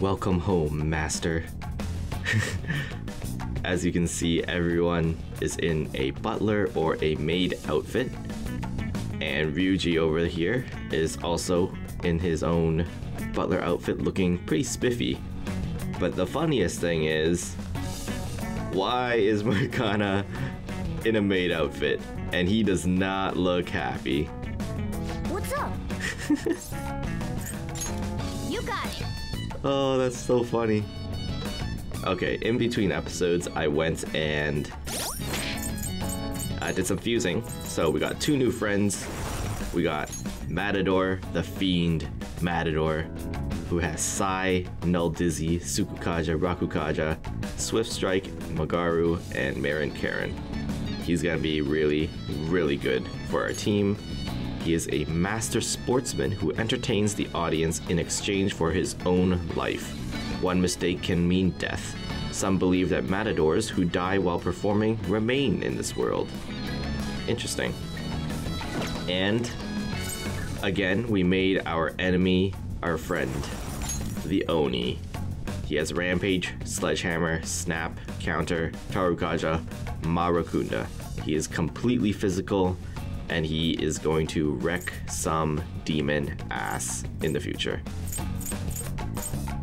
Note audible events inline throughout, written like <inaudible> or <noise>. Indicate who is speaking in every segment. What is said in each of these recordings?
Speaker 1: Welcome home, master. <laughs> As you can see, everyone is in a butler or a maid outfit. And Ryuji over here is also in his own butler outfit looking pretty spiffy. But the funniest thing is, why is <laughs> Morgana in a maid outfit and he does not look happy?
Speaker 2: What's up? <laughs>
Speaker 1: Oh, that's so funny. Okay, in between episodes, I went and I did some fusing. So we got two new friends. We got Matador, the Fiend Matador, who has Sai, Null Dizzy, Sukukaja, Rakukaja, Swift Strike, Magaru, and Marin Karin. He's gonna be really, really good for our team. He is a master sportsman who entertains the audience in exchange for his own life. One mistake can mean death. Some believe that matadors who die while performing remain in this world. Interesting. And again, we made our enemy our friend, the Oni. He has Rampage, Sledgehammer, Snap, Counter, Tarukaja, Marakunda. He is completely physical and he is going to wreck some demon ass in the future.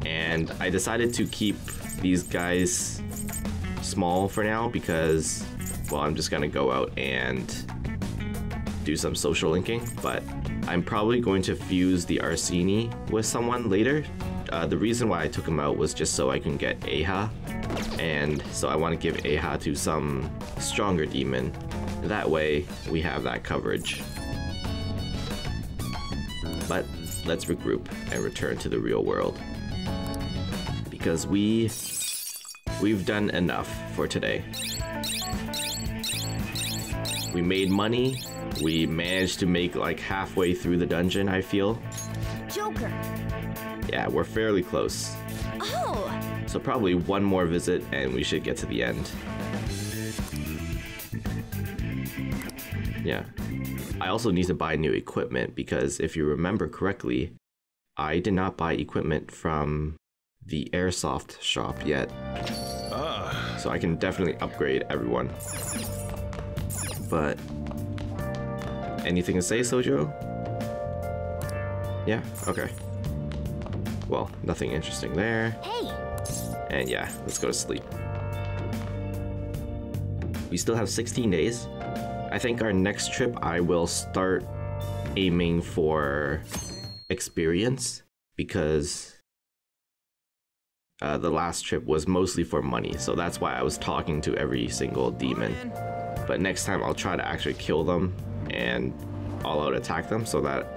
Speaker 1: And I decided to keep these guys small for now because, well, I'm just gonna go out and do some social linking, but I'm probably going to fuse the Arsène with someone later. Uh, the reason why I took him out was just so I can get Eiha, and so I want to give Eiha to some stronger demon. That way, we have that coverage. But let's regroup and return to the real world. Because we... We've done enough for today. We made money. We managed to make like halfway through the dungeon, I feel.
Speaker 2: Joker.
Speaker 1: Yeah, we're fairly close.
Speaker 2: Oh,
Speaker 1: So probably one more visit and we should get to the end. Yeah. I also need to buy new equipment because if you remember correctly, I did not buy equipment from the airsoft shop yet. Ah. So I can definitely upgrade everyone. But anything to say, Sojo? Yeah, okay. Well, nothing interesting there.
Speaker 2: hey.
Speaker 1: And yeah, let's go to sleep. We still have 16 days. I think our next trip, I will start aiming for experience because uh, the last trip was mostly for money. So that's why I was talking to every single demon. But next time, I'll try to actually kill them and all out attack them so that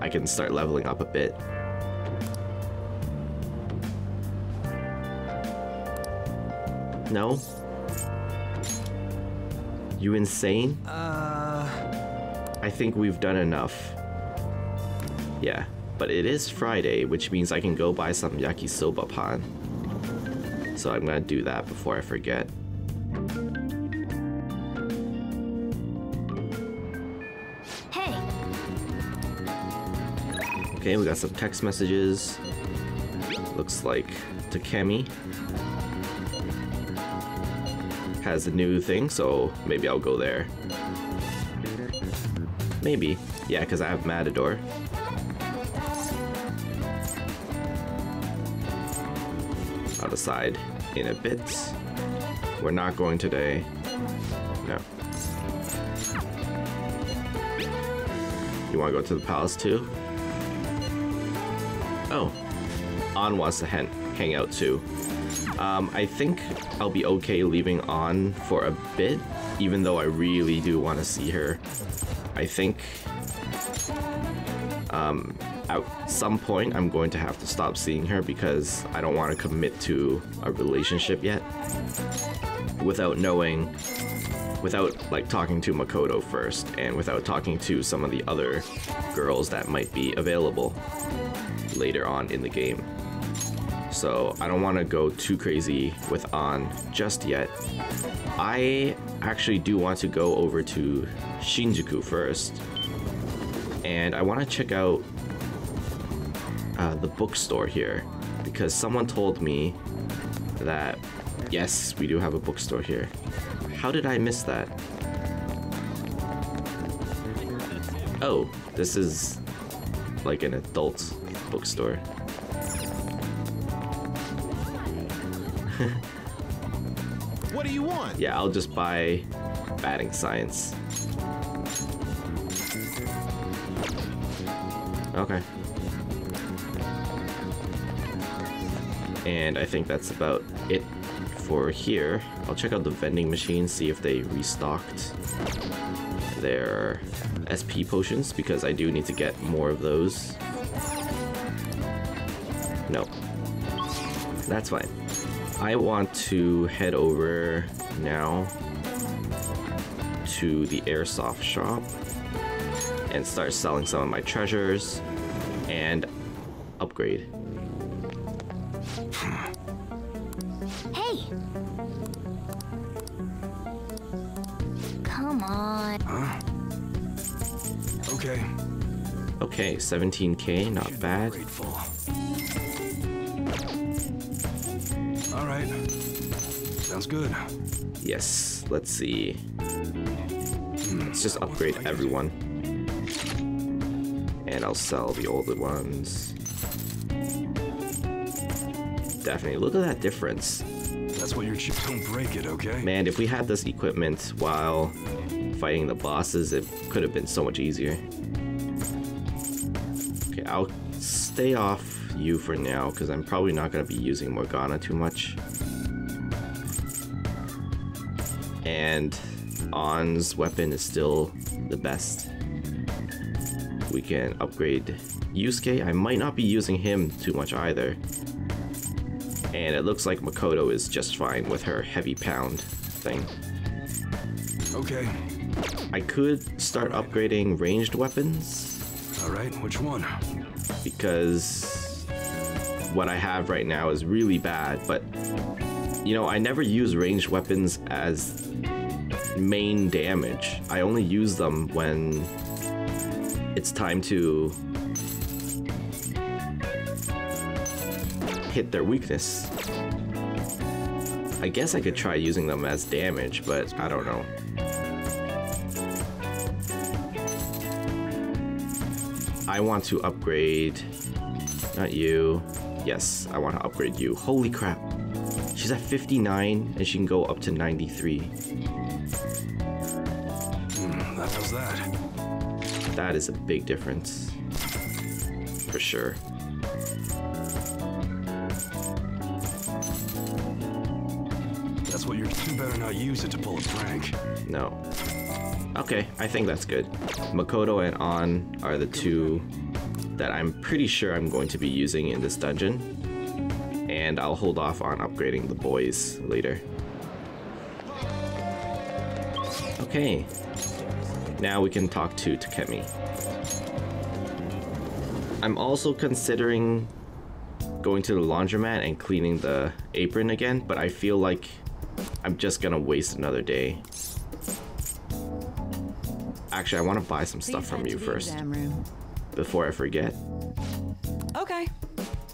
Speaker 1: I can start leveling up a bit. No? You insane?
Speaker 3: Uh,
Speaker 1: I think we've done enough. Yeah, but it is Friday, which means I can go buy some yakisoba pan. So I'm gonna do that before I forget.
Speaker 2: Hey.
Speaker 1: Okay, we got some text messages. Looks like Takemi has a new thing, so maybe I'll go there. Maybe. Yeah, because I have Matador. I'll decide in a bit. We're not going today. No. You want to go to the palace too? Oh, Ann wants to hang, hang out too. Um, I think I'll be okay leaving Ann for a bit, even though I really do want to see her. I think um, at some point I'm going to have to stop seeing her because I don't want to commit to a relationship yet without knowing, without like talking to Makoto first and without talking to some of the other girls that might be available later on in the game. So I don't want to go too crazy with Ann just yet. I actually do want to go over to Shinjuku first. And I want to check out uh, the bookstore here because someone told me that yes, we do have a bookstore here. How did I miss that? Oh, this is like an adult bookstore. <laughs>
Speaker 3: What do you want?
Speaker 1: Yeah, I'll just buy batting science. Okay. And I think that's about it for here. I'll check out the vending machine, see if they restocked their SP potions, because I do need to get more of those. No. That's fine. I want to head over now to the airsoft shop and start selling some of my treasures and upgrade.
Speaker 2: Hey! Come on.
Speaker 3: Okay.
Speaker 1: Okay, 17k, not bad.
Speaker 3: Grateful. Sounds good.
Speaker 1: Yes, let's see. Hmm, let's just upgrade everyone. And I'll sell the older ones. Definitely, look at that difference.
Speaker 3: That's why your chip don't break it, okay?
Speaker 1: Man, if we had this equipment while fighting the bosses, it could have been so much easier. Okay, I'll stay off you for now, because I'm probably not going to be using Morgana too much. And Ann's weapon is still the best. We can upgrade Yusuke. I might not be using him too much either. And it looks like Makoto is just fine with her heavy pound thing.
Speaker 3: Okay.
Speaker 1: I could start upgrading ranged weapons
Speaker 3: All right. Which one?
Speaker 1: because what I have right now is really bad, but you know, I never use ranged weapons as main damage. I only use them when it's time to hit their weakness. I guess I could try using them as damage, but I don't know. I want to upgrade. Not you. Yes, I want to upgrade you. Holy crap. She's at 59 and she can go up to 93.
Speaker 3: Hmm, that was that.
Speaker 1: That is a big difference. For sure.
Speaker 3: That's what you're. You better not use it to pull a prank.
Speaker 1: No. Okay, I think that's good. Makoto and Ann are the two that I'm pretty sure I'm going to be using in this dungeon. And I'll hold off on upgrading the boys later. Okay. Now we can talk to Takemi. I'm also considering going to the laundromat and cleaning the apron again, but I feel like I'm just gonna waste another day. Actually, I want to buy some stuff from you first before I forget.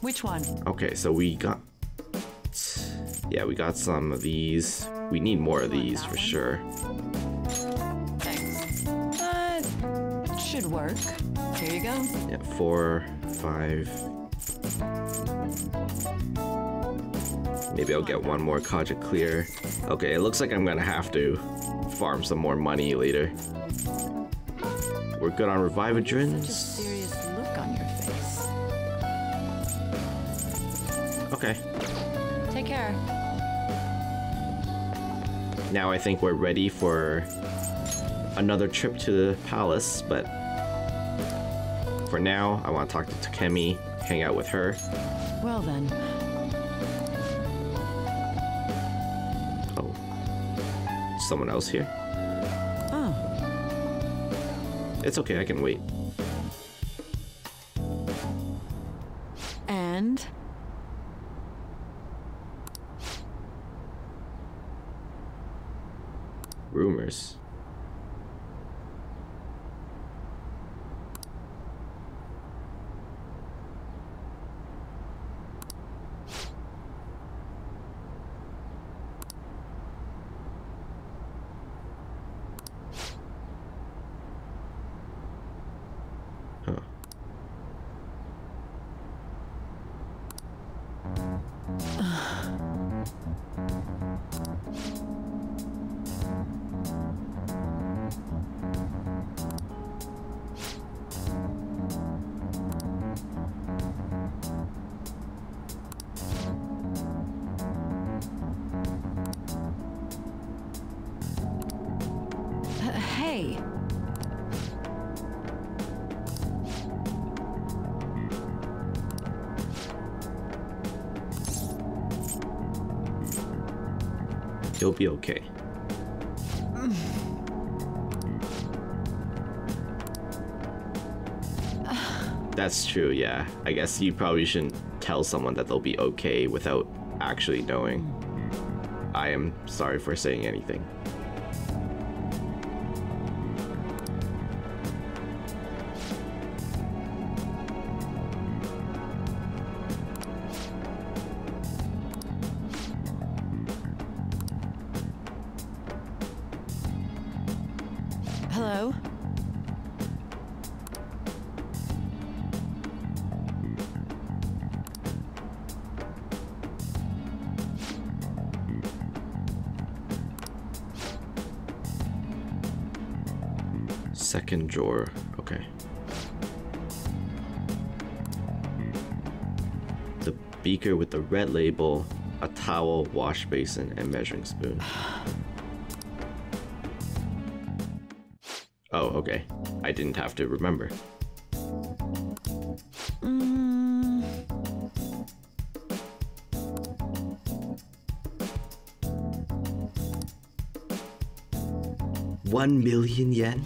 Speaker 4: Which one?
Speaker 1: Okay, so we got. Yeah, we got some of these. We need more of these for sure.
Speaker 4: Thanks. Uh, should work. Here you go.
Speaker 1: Yeah, four, five. Maybe I'll get one more Kaja clear. Okay, it looks like I'm gonna have to farm some more money later. We're good on Revivadrins. Now I think we're ready for another trip to the palace, but for now, I want to talk to Takemi, hang out with her.
Speaker 4: Well then,
Speaker 1: Oh, someone else here?
Speaker 4: oh,
Speaker 1: It's okay, I can wait.
Speaker 4: Hey.
Speaker 1: You'll be okay. That's true, yeah. I guess you probably shouldn't tell someone that they'll be okay without actually knowing. I am sorry for saying anything.
Speaker 4: Hello?
Speaker 1: Second drawer. Okay. The beaker with the red label, a towel, wash basin, and measuring spoon. <sighs> <sighs> <sighs> Oh, okay. I didn't have to remember.
Speaker 4: Mm,
Speaker 1: One million yen?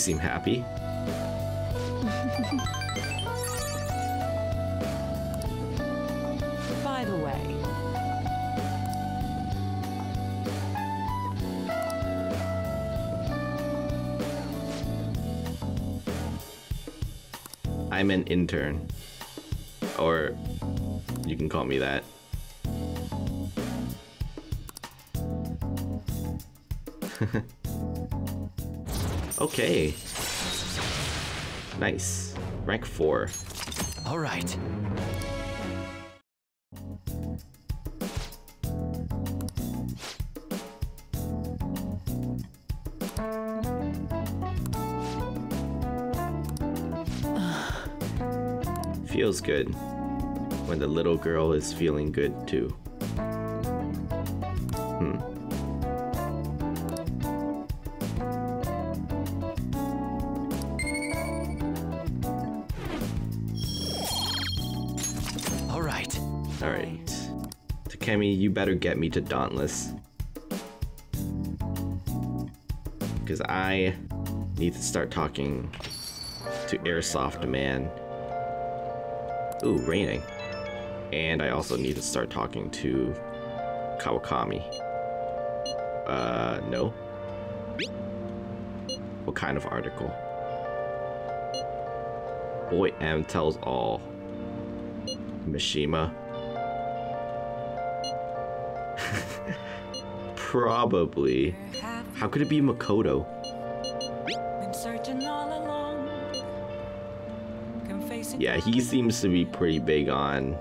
Speaker 1: Seem happy.
Speaker 4: by the way,
Speaker 1: I'm an intern. Or you can call me that. <laughs> okay. Nice. Rank 4.
Speaker 5: All right.
Speaker 1: Feels good when the little girl is feeling good too. Alright. Takemi, you better get me to Dauntless. Because I need to start talking to Airsoft Man. Ooh, raining. And I also need to start talking to Kawakami. Uh, no. What kind of article? Boy M tells all. Mishima. Probably. How could it be Makoto?
Speaker 6: Been searching all along. Confessing
Speaker 1: Yeah, he seems to be pretty big on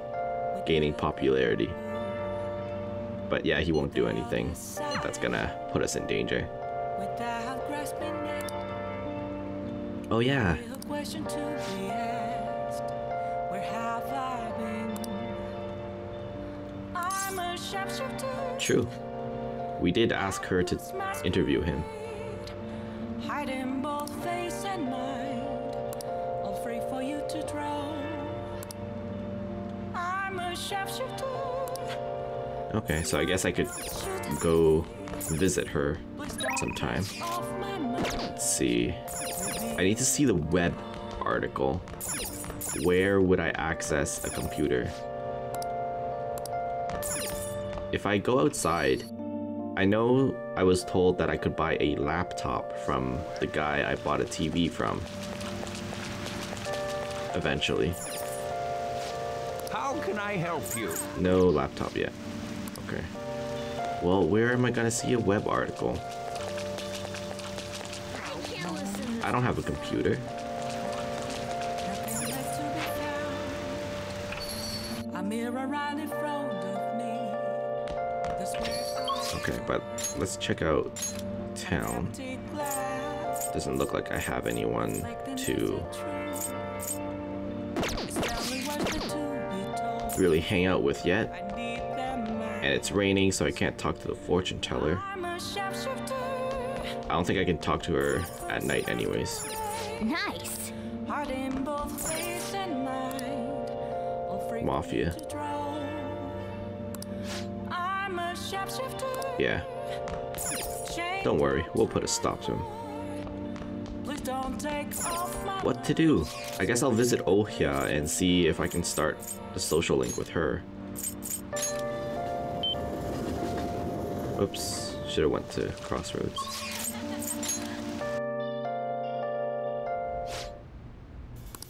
Speaker 1: gaining popularity. But yeah, he won't do anything that's gonna put us in danger.
Speaker 6: without grasping it.
Speaker 1: Oh yeah,
Speaker 6: question to be asked. Where have I been? I'm a sharpshooter.
Speaker 1: true. We did ask her to interview him.
Speaker 6: Hiding both face and mind. All free for you to draw. I'm a sharpshooter.
Speaker 1: Okay, so I guess I could go visit her sometime.
Speaker 6: Off my mind.
Speaker 1: Let's see. I need to see the web article. Where would I access a computer? If I go outside, I know I was told that I could buy a laptop from the guy I bought a TV from. Eventually.
Speaker 7: How can I help you?
Speaker 1: No laptop yet. Okay. Well, where am I gonna see a web article? I don't have a computer. Okay, but let's check out town. Doesn't look like I have anyone to
Speaker 6: music true. It's the only words that to be told.
Speaker 1: really hang out with yet.
Speaker 6: I need them
Speaker 1: And it's raining, so I can't talk to the fortune teller.
Speaker 6: I'm a sharpshooter.
Speaker 1: I don't think I can talk to her at night, anyways.
Speaker 2: Nice.
Speaker 6: Heart
Speaker 1: Yeah, don't worry, we'll put a stop to him.
Speaker 6: Please don't take off my
Speaker 1: What to do? I guess I'll visit Ohya and see if I can start the social link with her. Oops, should have went to Crossroads.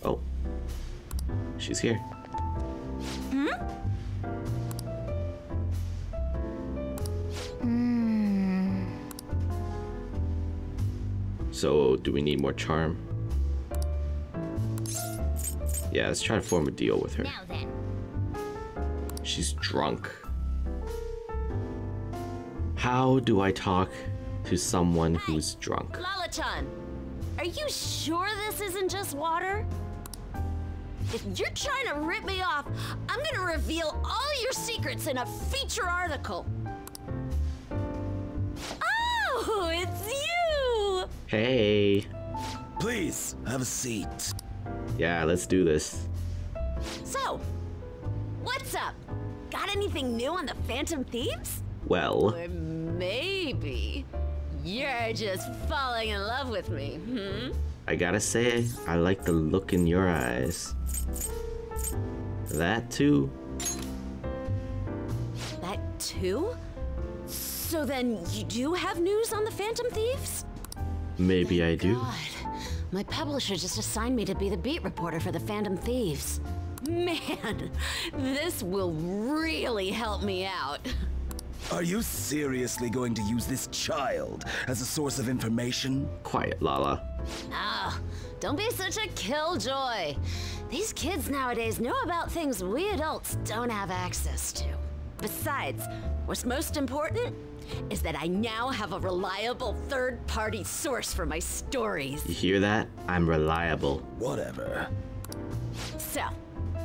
Speaker 1: Oh, she's here. So, do we need more charm? Yeah, let's try to form a deal with her.
Speaker 2: Now then.
Speaker 1: She's drunk. How do I talk to someone who's drunk?
Speaker 2: Lalachan, are you sure this isn't just water? If you're trying to rip me off, I'm gonna reveal all your secrets in a feature article. Oh, it's you!
Speaker 1: Hey!
Speaker 8: Please, have a seat.
Speaker 1: Yeah, let's do this.
Speaker 2: So, what's up? Got anything new on the Phantom Thieves?
Speaker 1: Well,
Speaker 2: Or maybe you're just falling in love with me, hmm?
Speaker 1: I gotta say, I like the look in your eyes. That too.
Speaker 2: That too? So then you do have news on the Phantom Thieves?
Speaker 1: Maybe I do.
Speaker 2: God, my publisher just assigned me to be the beat reporter for the Phantom Thieves. Man, this will really help me out.
Speaker 8: Are you seriously going to use this child as a source of information?
Speaker 1: Quiet, Lala.
Speaker 2: Ah, don't be such a killjoy. These kids nowadays know about things we adults don't have access to. Besides, what's most important is that I now have a reliable third party source for my stories.
Speaker 1: You hear that? I'm reliable.
Speaker 8: Whatever.
Speaker 2: So,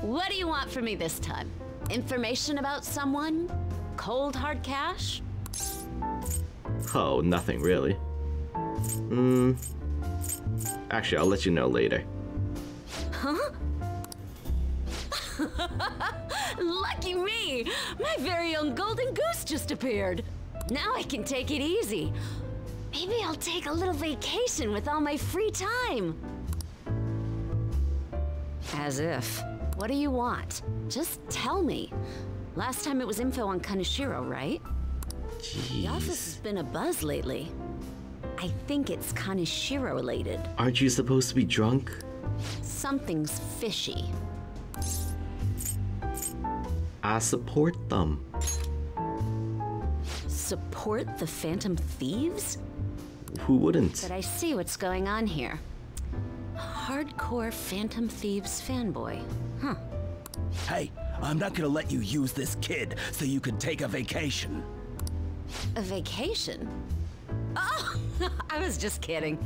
Speaker 2: what do you want from me this time? Information about someone? Cold hard cash?
Speaker 1: Oh, nothing really. Hmm. Actually, I'll let you know later. Huh? <laughs>
Speaker 2: Lucky me! My very own golden goose just appeared. Now I can take it easy. Maybe I'll take a little vacation with all my free time. As if. What do you want? Just tell me. Last time it was info on Kaneshiro, right? The office has
Speaker 1: Jeez.
Speaker 2: been a buzz lately. I think it's Kaneshiro related.
Speaker 1: Aren't you supposed to be drunk?
Speaker 2: Something's fishy.
Speaker 1: I support them.
Speaker 2: Support the Phantom Thieves?
Speaker 1: Who wouldn't?
Speaker 2: But I see what's going on here. Hardcore Phantom Thieves fanboy. Huh.
Speaker 8: Hey, I'm not gonna let you use this kid so you can take a vacation.
Speaker 2: A vacation? Oh, <laughs> I was just kidding.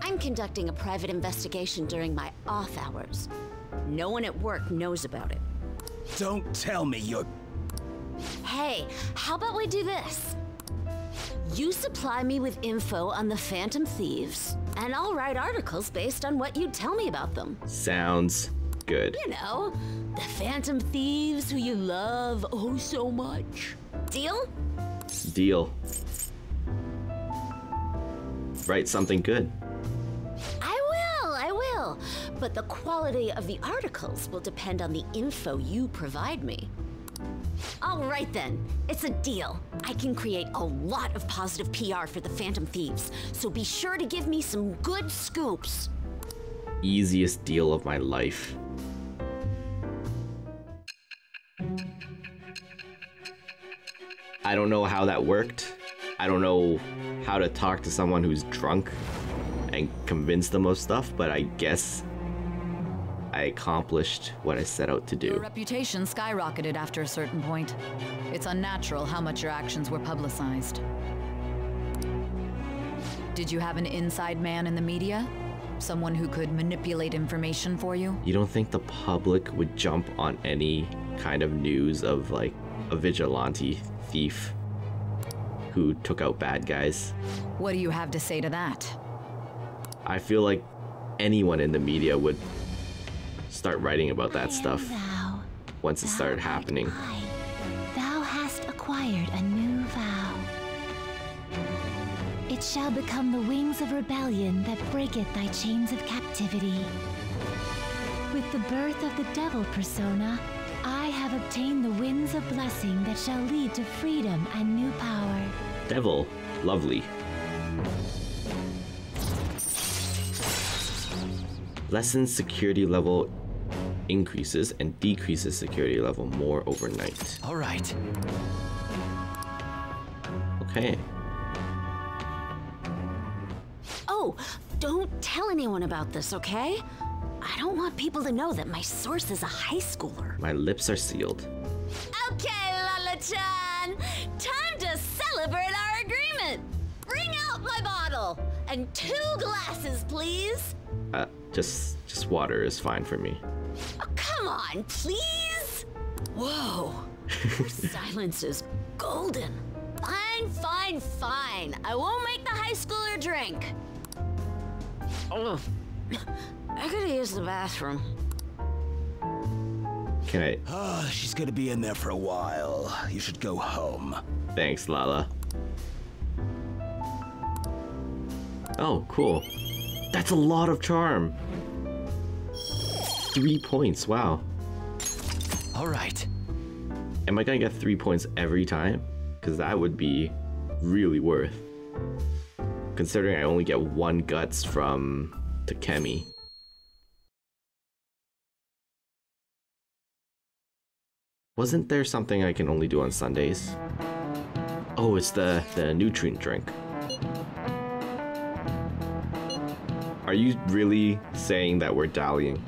Speaker 2: I'm conducting a private investigation during my off hours. No one at work knows about it.
Speaker 8: Don't tell me you're.
Speaker 2: Hey, how about we do this? You supply me with info on the Phantom Thieves, and I'll write articles based on what you tell me about them.
Speaker 1: Sounds good.
Speaker 2: You know, the Phantom Thieves who you love oh so much. Deal?
Speaker 1: Deal. Write something good.
Speaker 2: I will, I will. But the quality of the articles will depend on the info you provide me. All right then, it's a deal. I can create a lot of positive PR for the Phantom Thieves, so be sure to give me some good scoops.
Speaker 1: Easiest deal of my life. I don't know how that worked. I don't know how to talk to someone who's drunk and convince them of stuff, but I guess I accomplished what I set out to do.
Speaker 4: Your reputation skyrocketed after a certain point. It's unnatural how much your actions were publicized. Did you have an inside man in the media? Someone who could manipulate information for you?
Speaker 1: You don't think the public would jump on any kind of news of like a vigilante thief who took out bad guys?
Speaker 4: What do you have to say to that?
Speaker 1: I feel like anyone in the media would start writing about that stuff
Speaker 9: Thou,
Speaker 1: once it started happening.
Speaker 9: I, thou hast acquired a new vow. It shall become the wings of rebellion that breaketh thy chains of captivity. With the birth of the devil persona, I have obtained the winds of blessing that shall lead to freedom and new power.
Speaker 1: Devil, lovely. Lessens security level increases and decreases security level more overnight.
Speaker 5: All right.
Speaker 1: Okay.
Speaker 2: Oh, don't tell anyone about this, okay? I don't want people to know that my source is a high schooler.
Speaker 1: My lips are sealed.
Speaker 2: Okay, Lala-chan! Time to celebrate our agreement! Bring out my bottle! And two glasses, please!
Speaker 1: Uh, just just water is fine for me.
Speaker 2: Oh, come on, please! Whoa! Your <laughs> silence is golden. Fine, fine, fine. I won't make the high schooler drink. Oh, I could use the bathroom.
Speaker 1: Can I?
Speaker 8: Ah, she's gonna be in there for a while. You should go home.
Speaker 1: Thanks, Lala. Oh, cool. That's a lot of charm. Three points, wow.
Speaker 5: All right.
Speaker 1: Am I gonna get three points every time? Because that would be really worth. Considering I only get one guts from Takemi. Wasn't there something I can only do on Sundays? Oh, it's the, the nutrient drink. Are you really saying that we're dallying?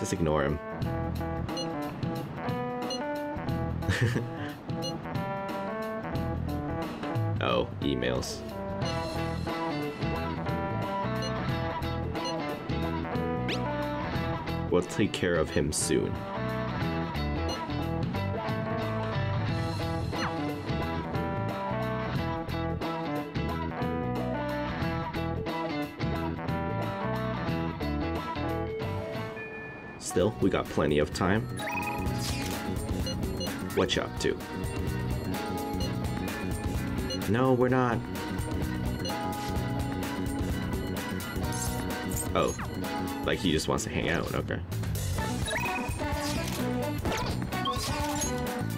Speaker 1: Just ignore him. <laughs> oh, emails. We'll take care of him soon. Still, we got plenty of time. What you up to? No, we're not. Oh, like he just wants to hang out, okay.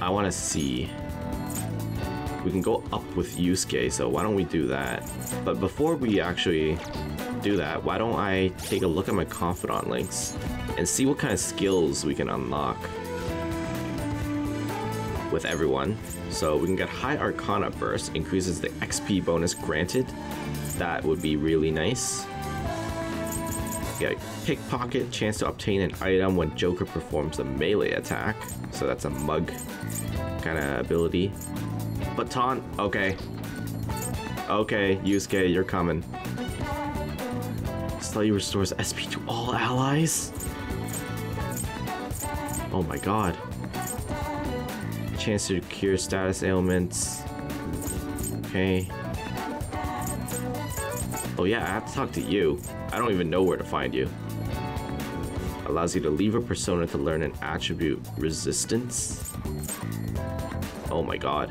Speaker 1: I want to see. We can go up with Yusuke, so why don't we do that? But before we actually do that, why don't I take a look at my Confidant links and see what kind of skills we can unlock with everyone. So we can get High Arcana Burst, increases the XP bonus granted. That would be really nice. Get Pickpocket, chance to obtain an item when Joker performs a melee attack. So that's a mug kind of ability. Baton, okay. Okay, Yusuke, you're coming. Slightly restores SP to all allies. Oh my god. Chance to cure status ailments. Okay. Oh yeah, I have to talk to you. I don't even know where to find you. Allows you to leave a persona to learn an attribute resistance. Oh my god.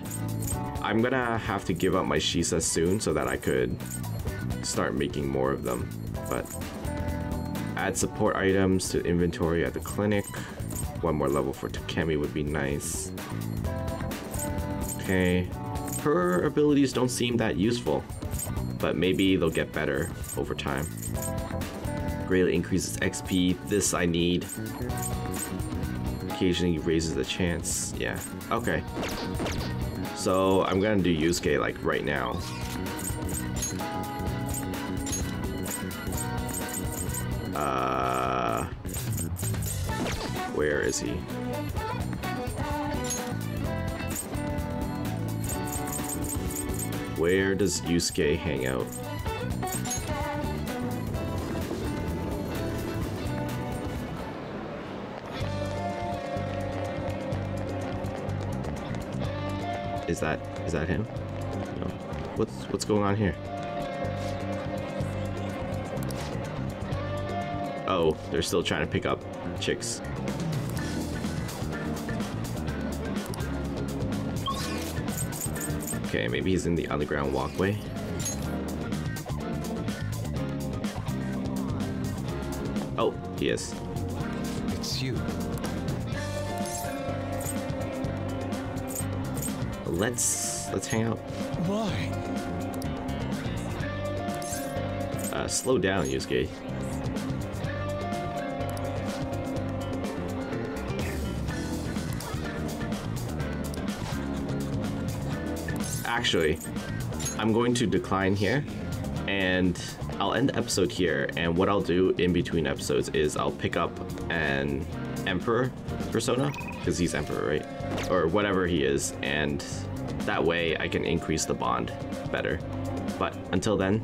Speaker 1: I'm gonna have to give up my Shisa soon so that I could start making more of them. But add support items to inventory at the clinic. One more level for Takemi would be nice. Okay. Her abilities don't seem that useful, but maybe they'll get better over time. Greatly increases XP. This I need. Occasionally raises the chance. Yeah. Okay. So I'm gonna do Yusuke like right now. Uh, where is he? Where does Yusuke hang out? Is that is that him? No. What's what's going on here? Oh, they're still trying to pick up chicks. Okay, maybe he's in the underground walkway. Oh, he is.
Speaker 5: It's you.
Speaker 1: Let's let's hang out.
Speaker 5: Why?
Speaker 1: Uh, slow down, Yusuke. Actually, I'm going to decline here, and I'll end the episode here. And what I'll do in between episodes is I'll pick up an Emperor persona, because he's Emperor, right? Or whatever he is, and that way I can increase the bond better. But until then,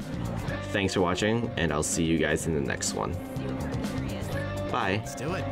Speaker 1: thanks for watching, and I'll see you guys in the next one. Bye.
Speaker 5: Let's do it.